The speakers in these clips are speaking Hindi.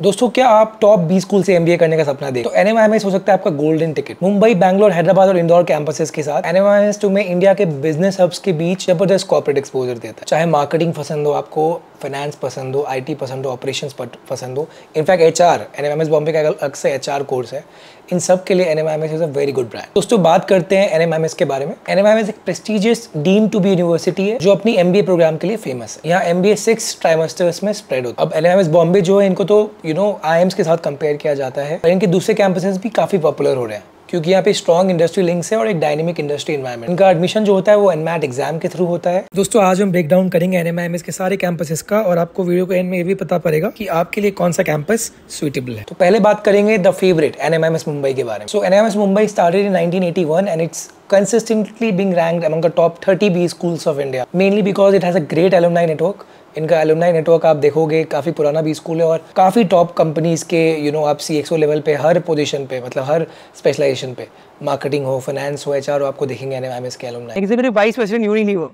दोस्तों, क्या आप टॉप बी स्कूल से एमबीए करने का सपना देख तो एनएमआईएमएस हो सकता है आपका गोल्डन टिकट मुंबई, बैंगलोर, हैदराबाद और इंदौर कैंपसेस के साथ एनएमआईएमएस तुम्हें इंडिया के बिज़नेस हब्स के बीच ज़बरदस्त कॉर्पोरेट एक्सपोजर देता है। चाहे मार्केटिंग पसंद हो आपको फाइनेंस पसंद हो आईटी पसंद हो ऑपरेशन पसंद हो in fact H R N Bombay का से एच कोर्स है। इन सब के लिए N M is a very good brand दोस्तों, बात करते हैं एनएमएमएस के बारे में। एनएमएमएस एक prestigious deemed to be university है, जो अपनी एमबीए प्रोग्राम के लिए फ़ेमस है। यहाँ एम बी सिक्स ट्राइमस्टर्स में स्प्रेड होता है। अब एन बॉम्बे जो है, इनको तो यू नो आई के साथ कंपेयर किया जाता है, और इनके दूसरे कैंपसेस भी काफ़ी पॉपुलर हो रहे हैं, क्योंकि यहाँ पे स्ट्रॉन्ग इंडस्ट्री लिंक्स है और एक डायनेमिक इंडस्ट्री इन्वायरमेंट इनका एडमिशन जो होता है वो एनमैट एग्ज़ाम के थ्रू होता है। दोस्तों, आज हम ब्रेक डाउन करेंगे एनएमआईएमएस के सारे कैंपसेस का, और आपको वीडियो के एंड में ये भी पता पड़ेगा कि आपके लिए कौन सा कैंपस सुइटेबल है। तो पहले बात करेंगे द फेवरेट एनएमआईएमएस मुंबई के बारे में। So NMIMS Mumbai started in 1981 and it's consistently being ranked among the top 30 B schools of India, mainly because it has a great alumni network इनका एलुमनाई नेटवर्क आप देखोगे काफ़ी पुराना भी स्कूल है और काफ़ी टॉप कंपनीज़ के यू you नो know, आप सी लेवल पे हर पोजीशन पे मतलब हर स्पेशलाइजेशन पे मार्केटिंग हो फाइनेंस हो एच हो आपको देखेंगे एन एम एस के alumni executive vice president Unilever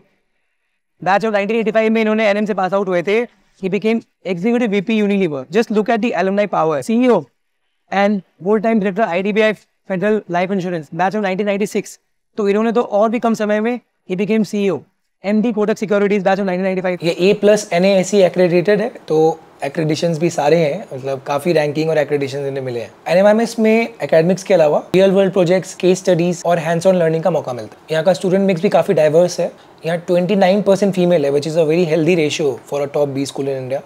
batch of 1985 में इन्होंने एनएम से पास आउट हुए थे। ही just look at the alumni power CEO and full time director IDBI Federal Life Insurance batch of 1996 तो इन्होंने तो और भी कम समय में ही became CEO MD Kotak Securities batch of 1995 ये ए प्लस एन एक्रेडिटेड है तो एक्रेडिशंस भी सारे हैं मतलब काफ़ी रैंकिंग और एक्रेडिशन इन्हें मिले हैं। एनएमएमएस में एकेडमिक्स के अलावा real world projects case studies और हैंड्स ऑन लर्निंग का मौका मिलता है। यहाँ का स्टूडेंट मिक्स भी काफ़ी डाइवर्स है। यहाँ 29 परसेंट फीमेल है which is a very healthy ratio for a top B school in India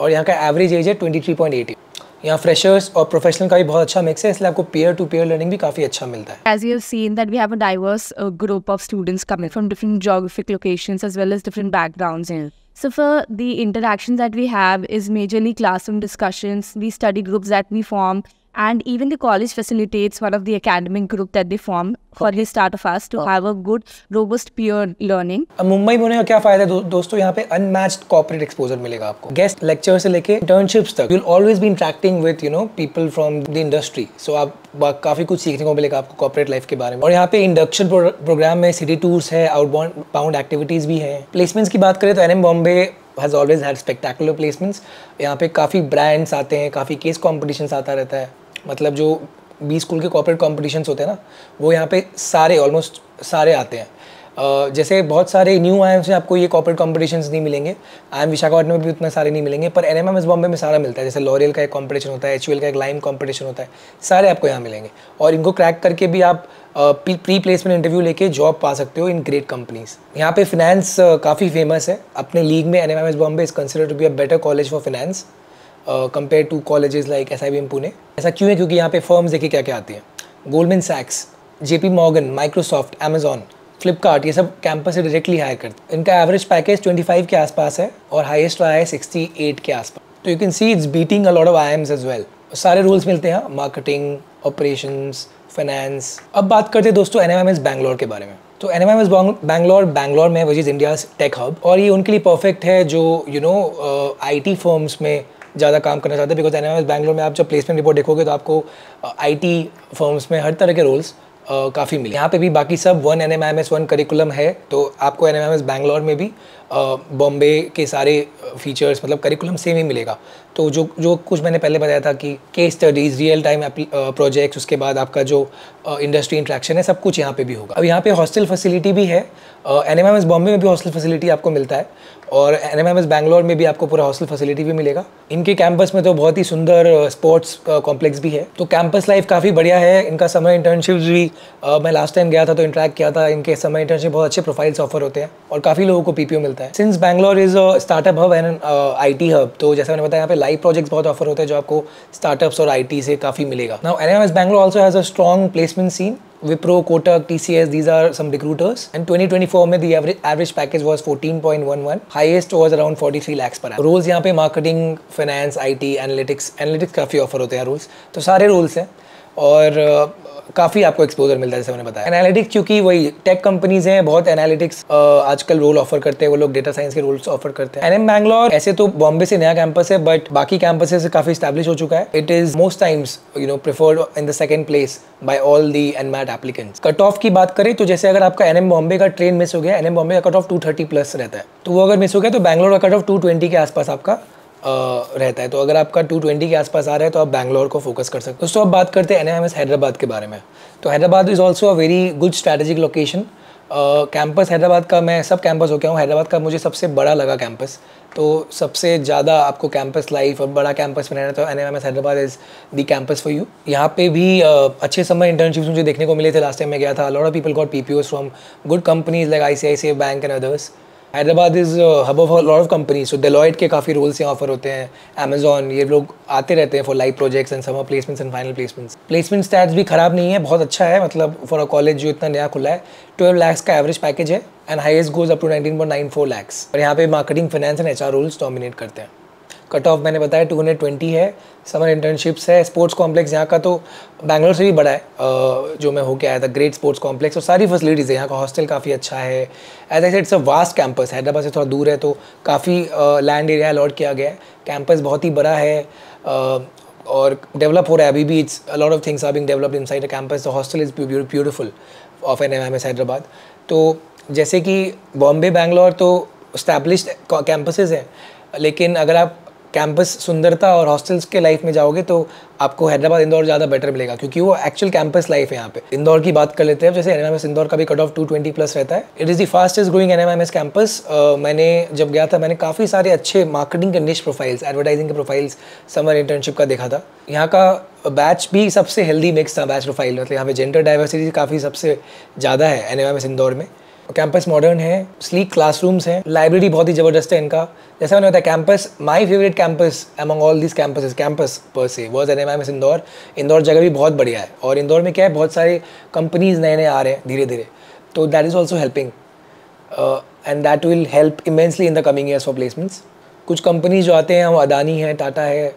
और यहाँ का एवरेज एज है ट्वेंटी थ्री पॉइंट एट यहाँ फ्रेशर्स और प्रोफेशनल का भी बहुत अच्छा मिक्स है इसलिए आपको पेयर टू पेयर लर्निंग भी काफ़ी अच्छा मिलता है you have seen that we have a diverse uh, group of students coming from different geographic locations as well as different backgrounds. So for the interaction that we have is majorly classroom discussions, the study groups that we form, and even the college facilitates one of the academic group that they form for the start of us to oh. have a good robust peer learning. Mumbai में होने का क्या फ़ायदा है दो, दोस्तों? यहाँ पे अनमैच्ड कॉर्पोरेट एक्सपोजर मिलेगा आपको। गेस्ट लेक्चर से लेके इंटर्नशिप्स तक you will always be interacting with you know people from the industry so आप काफ़ी कुछ सीखने को मिलेगा आपको कॉर्पोरेट लाइफ के बारे में। और यहाँ पे इंडक्शन प्रोग्राम में सिटी टूर्स है आउटबाउंड बाउंड एक्टिविटीज़ भी है। प्लेसमेंट्स की बात करें तो N Bombay has always had spectacular placements यहाँ पे काफ़ी ब्रांड्स आते हैं काफ़ी केस कॉम्पिटिशन आता रहता है। मतलब जो बी स्कूल के कॉपरेट कॉम्पिटिशन्स होते हैं ना वो यहाँ पे सारे ऑलमोस्ट सारे आते हैं। Uh, जैसे बहुत सारे न्यू आई से आपको ये कॉपरेट कॉम्पिटिशन्स नहीं मिलेंगे। आई एम विशाखापट्टनम में भी उतने सारे नहीं मिलेंगे पर N M M S Bombay में सारा मिलता है। जैसे लॉरियल का एक कॉम्पिटिशन होता है एच का एक लाइम कॉम्पिटिशन होता है सारे आपको यहाँ मिलेंगे। और इनको क्रैक करके भी आप प्री प्लेसमेंट इंटरव्यू लेके जॉब पा सकते हो इन ग्रेट कंपनीज़ यहाँ पे फिनेंस काफ़ी फ़ेमस है। अपने लीग में N M M S Bombay is consider to be a better college for finance compare to colleges like S I M Pune ऐसा क्यों है? क्योंकि यहाँ पे फर्म्स देखिए क्या क्या आती हैं। Goldman सैक्स J P Morgan Microsoft Amazon Flipkart ये सब कैंपस से डायरेक्टली हायर करते हैं। इनका एवरेज पैकेज 25 के आसपास है और हाईएस्ट आया है 68 के आसपास। तो you can see it's beating a lot of IIMs as well सारे रूल्स मिलते हैं मार्केटिंग ऑपरेशन फाइनेंस अब बात करते हैं दोस्तों N M M S Bangalore के बारे में। तो N M M S Bangalore Bangalore में which is India tech hub और ये उनके लिए परफेक्ट है जो you know I T firms में ज़्यादा काम करना चाहते हैं बिकॉज़ एन एम बैंगलोर में आप जब प्लेसमेंट रिपोर्ट देखोगे तो आपको आई टी फर्म्स में हर तरह के रोल्स काफ़ी मिले। यहाँ पे भी बाकी सब one N M M S one curriculum है तो आपको N M M S Bangalore में भी बॉम्बे के सारे फीचर्स मतलब करिकुलम सेम ही मिलेगा। तो जो जो कुछ मैंने पहले बताया था कि case studies real time projects उसके बाद आपका जो इंडस्ट्री इंट्रैक्शन है, सब कुछ यहाँ पे भी होगा। अब यहाँ पे हॉस्टल फैसिलिटी भी है N M M S Bombay में भी हॉस्टल फैसिलिटी आपको मिलता है, और N M M S Bangalore में भी आपको पूरा हॉस्टल फैसिलिटी भी मिलेगा। इनके कैंपस में तो बहुत ही सुंदर स्पोर्ट्स कॉम्प्लेक्स भी है। तो कैंपस लाइफ काफ़ी बढ़िया है, इनका समर इंटर्नशिप भी मैं लास्ट टाइम गया था तो इंटरेक्ट किया था इनके समय इंटर्नशिप बहुत अच्छे प्रोफाइल्स ऑफ़र होते हैं और काफ़ी लोगों को पीपीओ मिलता है since Bangalore is a startup hub and I T hub तो जैसे मैंने बताया यहाँ पे लाइव प्रोजेक्ट्स बहुत ऑफ़र होते हैं जो आपको स्टार्टअप्स और आई टी से काफ़ी मिलेगा now N M S Bangalore also has a strong placement scene Wipro Kotak T Wipro, Kotak, TCS, these are some recruiters. And 2024 में the average average package was 14.11. Highest was around 43 lakhs per annum. Roles यहाँ पे marketing marketing, finance, IT, analytics, analytics काफ़ी offer होते हैं roles. तो सारे roles हैं और काफ़ी आपको एक्सपोजर मिलता है, जैसे मैंने बताया। एनालिटिक्स क्योंकि वही टेक कंपनीज़ हैं, बहुत एनालिटिक्स आजकल रोल ऑफ़र करते हैं, वो लोग डेटा साइंस के रोल्स ऑफ़र करते हैं। एनएम बैंगलोर ऐसे तो बॉम्बे से नया कैंपस है बट बाकी कैंपस से काफ़ी स्टैब्लिश हो चुका है। It is most times you know preferred in the second place by all the NMAT applicants cut off की बात करें तो जैसे अगर आपका एनएम बॉम्बे का ट्रेन मिस हो गया एनएम बॉम्बे का कट ऑफ़ टू प्लस रहता है। तो वो अगर मिस हो गया तो बैंगलोर का कट ऑफ़ टू के आसपास आपका रहता है। तो अगर आपका 220 के आसपास आ रहा है तो आप बैंगलोर को फोकस कर सकते हो। दोस्तों अब बात करते हैं एन हैदराबाद के बारे में। तो Hyderabad is also a very good strategic location campus Hyderabad का मैं सब कैंपस हो गया हूँ हैदराबाद का मुझे सबसे बड़ा लगा कैंपस तो सबसे ज़्यादा आपको कैंपस लाइफ और बड़ा कैंपस में रहना तो N M S Hyderabad is the campus for you यहाँ पे भी uh, अच्छे समर इंटर्नशिप्स मुझे देखने को मिले थे। लास्ट टाइम मैं गया था lot of people got P P from good companies like I C I C bank and others Hyderabad is hub of lot of company so Deloitte के काफ़ी रोल्स यहाँ ऑफ़र होते हैं अमेजॉन ये लोग आते रहते हैं for live projects and summer placements and final placements placement stats भी ख़राब नहीं है, बहुत अच्छा है मतलब फॉर अ कॉलेज जो इतना नया खुला है ट्वेल्व लैक्स का एवरेज पैकेज है and highest goes up to nineteen point nine four lakhs और यहाँ पे marketing finance and H R rules dominate करते हैं। कट ऑफ़ मैंने बताया टू हंड्रेड ट्वेंटी है समर इंटर्नशिप्स है स्पोर्ट्स कॉम्प्लेक्स यहाँ का तो बैंगलोर से भी बड़ा है जो मैं होके आया था ग्रेट स्पोर्ट्स कॉम्प्लेक्स और सारी फैसिलिटीज़ है यहाँ का हॉस्टल काफ़ी अच्छा है। As I it's a vast campus Hyderabad से थोड़ा दूर है तो काफ़ी लैंड एरिया अलॉट किया गया है। कैंपस बहुत ही बड़ा है और डेवलप हो रहा है अभी भी it's lot of things are being developed inside campus the hostel is beautiful of N M S Hyderabad तो जैसे कि बॉम्बे बैंगलोर तो स्टैब्लिश्ड कैंपसेज हैं, लेकिन अगर आप कैंपस सुंदरता और हॉस्टल्स के लाइफ में जाओगे तो आपको हैदराबाद, इंदौर ज़्यादा बेटर मिलेगा, क्योंकि वो एक्चुअल कैंपस लाइफ है यहाँ पे। इंदौर की बात कर लेते हैं जैसे एन इंदौर का भी कट ऑफ़ 220 प्लस रहता है। It is the fastest growing NMMS campus मैंने जब गया था, मैंने काफ़ी सारे अच्छे मार्केटिंग के निश प्रोफाइल्स एडवर्टाइजिंग के प्रोफाइल्स समर इंटर्नशिप का देखा था। यहाँ का बैच भी सबसे हेल्दी मिक्स था बैच प्रोफ़ाइल मतलब यहाँ पे जेंडर डाइवर्सिटी काफ़ी सबसे ज़्यादा है एन इंदौर में। कैंपस मॉडर्न है स्लीक क्लासरूम्स हैं लाइब्रेरी बहुत ही ज़बरदस्त है इनका। जैसा मैंने बताया campus my favourite campus among all this campus campus पर से was N M M S Indore Indore जगह भी बहुत बढ़िया है और इंदौर में क्या है, बहुत सारे कंपनीज़ नए नए आ रहे हैं धीरे धीरे तो that is also helping and that will help immensely in the coming years for placements कुछ कंपनीज़ जो आते हैं, वो अदानी है, टाटा है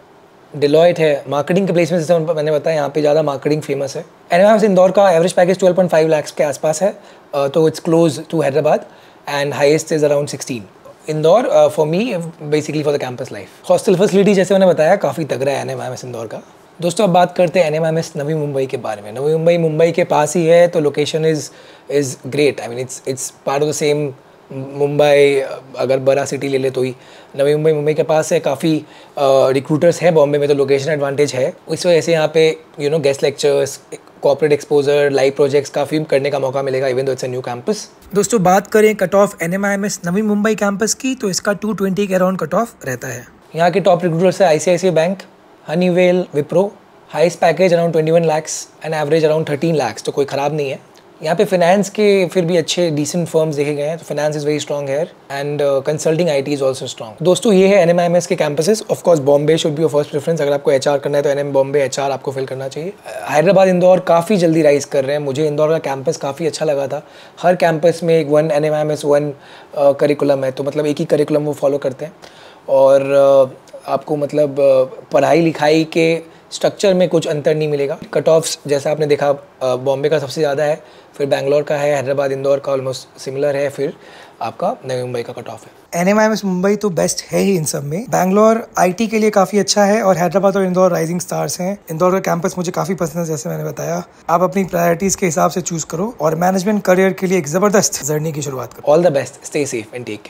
डिलॉयट है मार्केटिंग के प्लेसमेंट जैसे उन मैंने बताया, यहाँ पे ज़्यादा मार्केटिंग फ़ेमस है। एन इंदौर का एवरेज पैकेज 12.5 लाख के आसपास है तो it's close to Hyderabad and highest is around 16 Indore for me basically for the campus life hostel facility जैसे मैंने बताया, काफ़ी तगड़ा है एन एम इंदौर का। दोस्तों, अब बात करते हैं एन नवी मुंबई के बारे में। नवी मुंबई मुंबई के पास ही है तो location is is great I mean it's it's part of the same Mumbai अगर बड़ा सिटी ले ले तो ही। नवी मुंबई मुंबई के पास है काफ़ी रिक्रूटर्स हैं बॉम्बे में तो लोकेशन एडवांटेज है। इस वजह से यहाँ पे you know guest lectures corporate exposure live projects काफ़ी करने का मौका मिलेगा even though it's a new campus दोस्तों बात करें cut off N M I M S Navi Mumbai campus की तो इसका टू ट्वेंटी के अराउंड कट ऑफ़ रहता है। यहाँ के टॉप रिक्रूटर्स है I bank Honey Wipro highest package around twenty one lakhs and average around thirteen lakhs तो कोई ख़राब नहीं है। यहाँ पे फाइनेंस के फिर भी अच्छे डिसेंट फर्म्स देखे गए हैं तो फाइनेंस इज़ वेरी स्ट्रॉग है and consulting I T is also strong दोस्तों ये है एन एम एम एस के campuses of course Bombay should be first preference अगर आपको एच आर करना है तो N M Bombay H R आपको फिल करना चाहिए. हैदराबाद इंदौर काफ़ी जल्दी राइज कर रहे हैं. मुझे इंदौर का कैंपस काफ़ी अच्छा लगा था. हर कैंपस में एक one N M M S one curriculum है. तो मतलब एक ही करिकुलम वो फॉलो करते हैं. और uh, आपको मतलब uh, पढ़ाई लिखाई के स्ट्रक्चर में कुछ अंतर नहीं मिलेगा। कट ऑफ्स जैसा आपने देखा बॉम्बे का सबसे ज़्यादा है फिर बैंगलोर का है हैदराबाद इंदौर का ऑलमोस्ट सिमिलर है फिर आपका नई मुंबई का कट ऑफ़ है। N M I M S Mumbai तो बेस्ट है ही इन सब में। बैंगलोर आईटी के लिए काफ़ी अच्छा है और हैदराबाद और इंदौर राइजिंग स्टार्स हैं। इंदौर का कैंपस मुझे काफ़ी पसंद है जैसे मैंने बताया। आप अपनी प्रायोरिटीज़ के हिसाब से चूज़ करो और मैनेजमेंट करियर के लिए एक ज़बरदस्त जर्नी की शुरुआत करो। All the best stay safe and take care